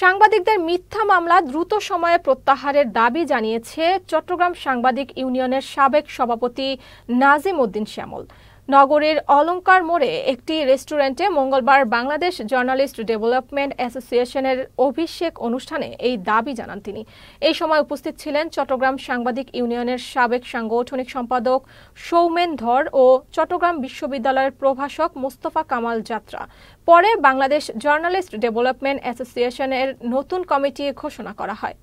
সাংবাদিকদের মিথ্যা মামলা দ্রুত সময়ে প্রত্যাহারের দাবি জানিয়েছে চট্টগ্রাম সাংবাদিক ইউনিয়নের সাবেক সভাপতি নাজিম উদ্দিন শ্যামল। নগরীর অলঙ্কার মোড়ে একটি রেস্টুরেন্টে মঙ্গলবার বাংলাদেশ জার্নালিস্ট ডেভেলপমেন্ট অ্যাসোসিয়েশনের অভিষেক অনুষ্ঠানে এই দাবি জানান তিনি। এই সময় উপস্থিত ছিলেন চট্টগ্রাম সাংবাদিক ইউনিয়নের সাবেক সাংগঠনিক সম্পাদক সৌমেন ধর ও চট্টগ্রাম বিশ্ববিদ্যালয়ের প্রভাষক মোস্তফা কামাল যাত্রা। পরে বাংলাদেশ জার্নালিস্ট ডেভেলপমেন্ট অ্যাসোসিয়েশনের নতুন কমিটি ঘোষণা করা হয়।